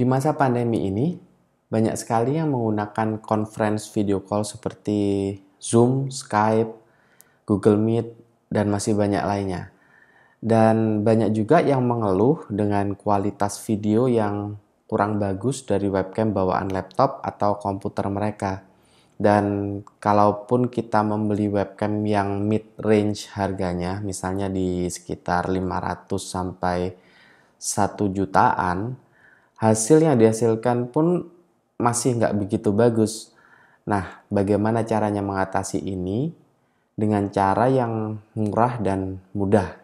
Di masa pandemi ini, banyak sekali yang menggunakan conference video call seperti Zoom, Skype, Google Meet, dan masih banyak lainnya. Dan banyak juga yang mengeluh dengan kualitas video yang kurang bagus dari webcam bawaan laptop atau komputer mereka. Dan kalaupun kita membeli webcam yang mid range harganya, misalnya di sekitar 500 sampai 1 jutaan, hasil yang dihasilkan pun masih nggak begitu bagus. Nah, bagaimana caranya mengatasi ini? Dengan cara yang murah dan mudah.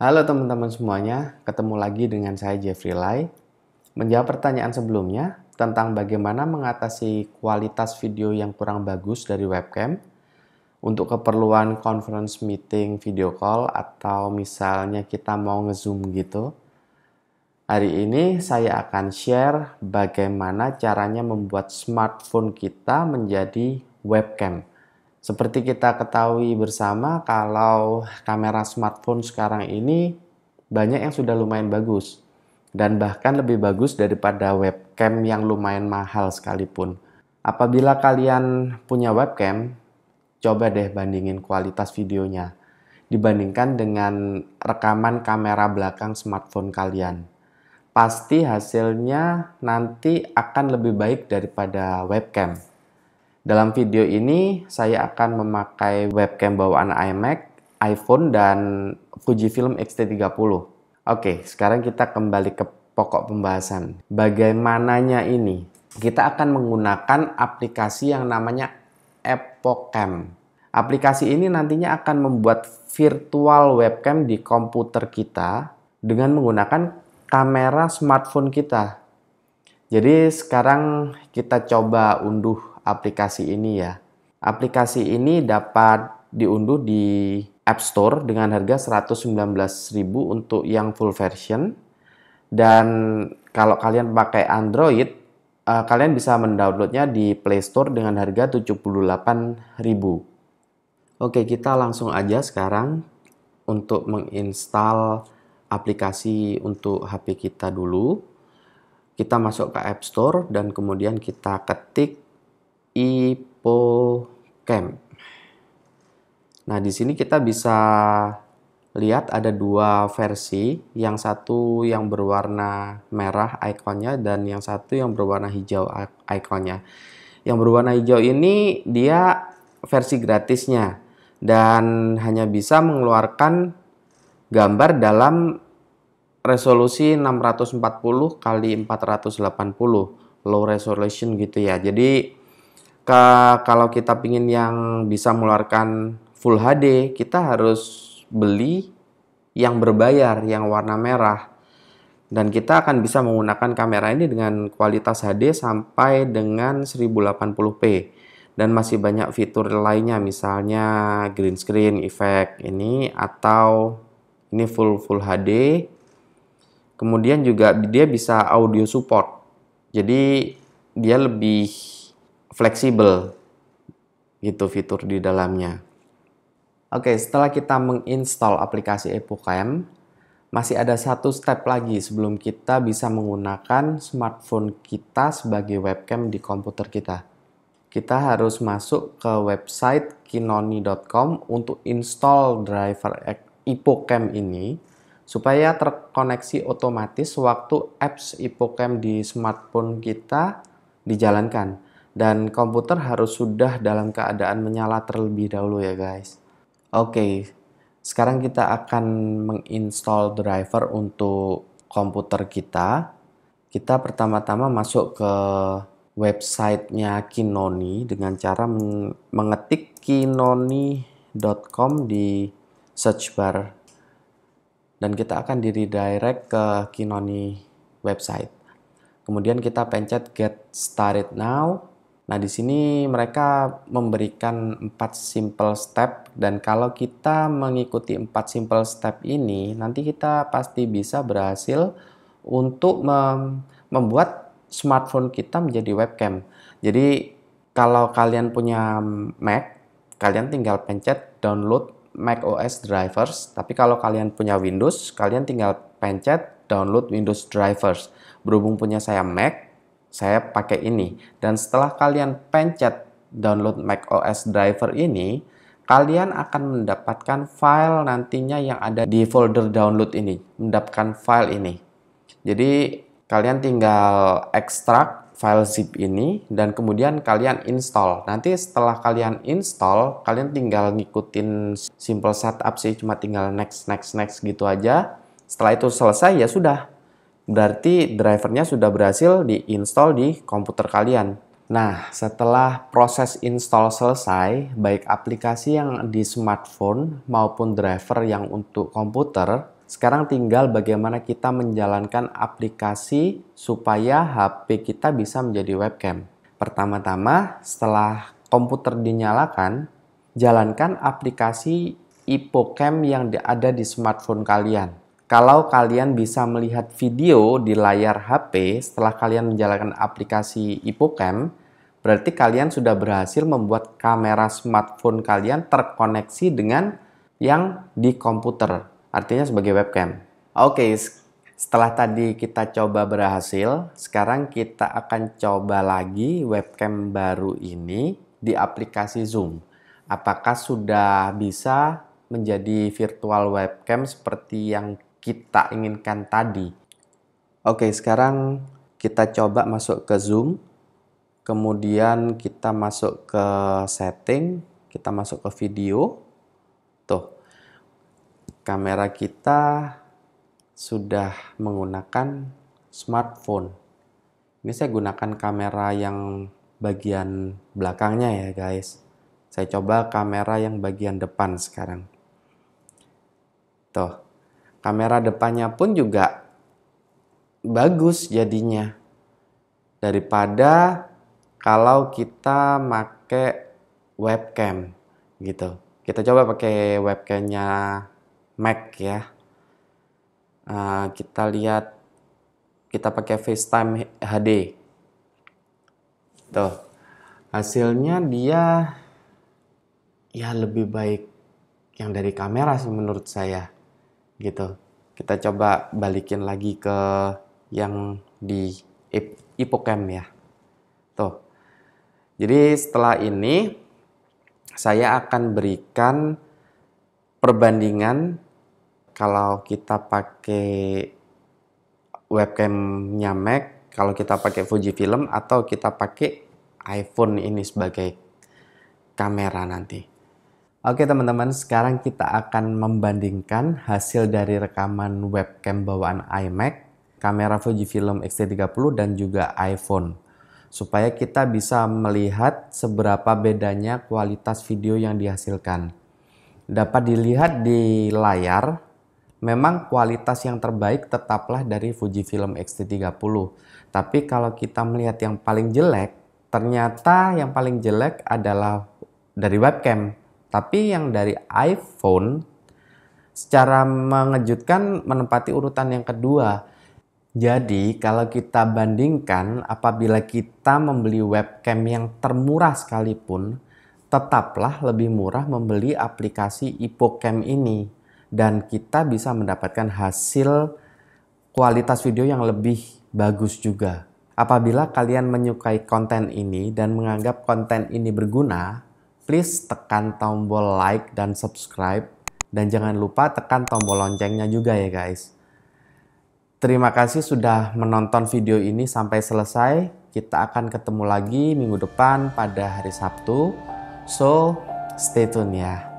Halo teman-teman semuanya, ketemu lagi dengan saya Jeffrey Lai. Menjawab pertanyaan sebelumnya tentang bagaimana mengatasi kualitas video yang kurang bagus dari webcam untuk keperluan conference meeting video call atau misalnya kita mau nge-zoom gitu. Hari ini saya akan share bagaimana caranya membuat smartphone kita menjadi webcam seperti kita ketahui bersama kalau kamera smartphone sekarang ini banyak yang sudah lumayan bagus dan bahkan lebih bagus daripada webcam yang lumayan mahal sekalipun. Apabila kalian punya webcam, coba deh bandingin kualitas videonya dibandingkan dengan rekaman kamera belakang smartphone kalian. Pasti hasilnya nanti akan lebih baik daripada webcam. Dalam video ini saya akan memakai webcam bawaan iMac, iPhone, dan Fujifilm X-T30. Oke, sekarang kita kembali ke pokok pembahasan. Bagaimananya ini? Kita akan menggunakan aplikasi yang namanya Epocam. Aplikasi ini nantinya akan membuat virtual webcam di komputer kita dengan menggunakan kamera smartphone kita. Jadi sekarang kita coba unduh aplikasi ini ya. Aplikasi ini dapat diunduh di App Store dengan harga 119.000 untuk yang full version. Dan kalau kalian pakai Android, uh, kalian bisa mendownloadnya di Play Store dengan harga 78.000. Oke, kita langsung aja sekarang untuk menginstal aplikasi untuk HP kita dulu. Kita masuk ke App Store dan kemudian kita ketik Ipocam. Nah, di sini kita bisa lihat ada dua versi, yang satu yang berwarna merah ikonnya dan yang satu yang berwarna hijau ikonnya. Yang berwarna hijau ini dia versi gratisnya dan hanya bisa mengeluarkan gambar dalam resolusi 640 kali 480 low resolution gitu ya. Jadi ke, kalau kita pingin yang bisa mengeluarkan Full HD, kita harus beli yang berbayar, yang warna merah. Dan kita akan bisa menggunakan kamera ini dengan kualitas HD sampai dengan 1080p. Dan masih banyak fitur lainnya, misalnya green screen effect ini atau ini full full HD. Kemudian juga dia bisa audio support. Jadi dia lebih fleksibel gitu fitur di dalamnya. Oke, setelah kita menginstal aplikasi EpoCam, masih ada satu step lagi sebelum kita bisa menggunakan smartphone kita sebagai webcam di komputer kita. Kita harus masuk ke website kinoni.com untuk install driver EpoCam ini supaya terkoneksi otomatis waktu apps EpoCam di smartphone kita dijalankan dan komputer harus sudah dalam keadaan menyala terlebih dahulu ya guys. Oke, sekarang kita akan menginstall driver untuk komputer kita. Kita pertama-tama masuk ke websitenya Kinoni dengan cara mengetik kinoni.com di search bar dan kita akan di redirect ke Kinoni website. Kemudian kita pencet get started now Nah, di sini mereka memberikan empat simple step dan kalau kita mengikuti empat simple step ini, nanti kita pasti bisa berhasil untuk mem membuat smartphone kita menjadi webcam. Jadi kalau kalian punya Mac, kalian tinggal pencet download Mac OS drivers. Tapi kalau kalian punya Windows, kalian tinggal pencet download Windows drivers. Berhubung punya saya Mac, saya pakai ini. Dan setelah kalian pencet download Mac OS driver ini, kalian akan mendapatkan file nantinya yang ada di folder download ini, mendapatkan file ini. Jadi kalian tinggal ekstrak file zip ini dan kemudian kalian install. Nanti setelah kalian install, kalian tinggal ngikutin simple setup sih, cuma tinggal next next next gitu aja. Setelah itu selesai ya sudah. Berarti drivernya sudah berhasil diinstal di komputer kalian. Nah, setelah proses install selesai, baik aplikasi yang di smartphone maupun driver yang untuk komputer, sekarang tinggal bagaimana kita menjalankan aplikasi supaya HP kita bisa menjadi webcam. Pertama-tama, setelah komputer dinyalakan, jalankan aplikasi IpoCam yang ada di smartphone kalian. Kalau kalian bisa melihat video di layar HP setelah kalian menjalankan aplikasi IpoCam, berarti kalian sudah berhasil membuat kamera smartphone kalian terkoneksi dengan yang di komputer, artinya sebagai webcam. Oke, setelah tadi kita coba berhasil, sekarang kita akan coba lagi webcam baru ini di aplikasi Zoom. Apakah sudah bisa menjadi virtual webcam seperti yang kita inginkan tadi. Oke, sekarang kita coba masuk ke Zoom. Kemudian kita masuk ke setting, kita masuk ke video. Tuh, kamera kita sudah menggunakan smartphone. Ini saya gunakan kamera yang bagian belakangnya ya guys. Saya coba kamera yang bagian depan sekarang. Tuh, kamera depannya pun juga bagus jadinya. Daripada kalau kita make webcam gitu. Kita coba pakai webcamnya Mac ya. Uh, kita lihat kita pakai FaceTime HD tuh hasilnya dia ya lebih baik yang dari kamera sih menurut saya gitu. Kita coba balikin lagi ke yang di Ipocam ya. Tuh. Jadi setelah ini saya akan berikan perbandingan kalau kita pakai webcamnya Mac, kalau kita pakai Fujifilm atau kita pakai iPhone ini sebagai kamera nanti. Oke teman-teman, sekarang kita akan membandingkan hasil dari rekaman webcam bawaan iMac, kamera Fujifilm X-T30 dan juga iPhone. Supaya kita bisa melihat seberapa bedanya kualitas video yang dihasilkan. Dapat dilihat di layar, memang kualitas yang terbaik tetaplah dari Fujifilm X-T30. Tapi kalau kita melihat yang paling jelek, ternyata yang paling jelek adalah dari webcam tapi yang dari iPhone secara mengejutkan menempati urutan yang kedua. Jadi kalau kita bandingkan apabila kita membeli webcam yang termurah sekalipun, tetaplah lebih murah membeli aplikasi IpoCam ini dan kita bisa mendapatkan hasil kualitas video yang lebih bagus juga. Apabila kalian menyukai konten ini dan menganggap konten ini berguna, please tekan tombol like dan subscribe. Dan jangan lupa tekan tombol loncengnya juga ya guys. Terima kasih sudah menonton video ini sampai selesai. Kita akan ketemu lagi minggu depan pada hari Sabtu. So, stay tune ya.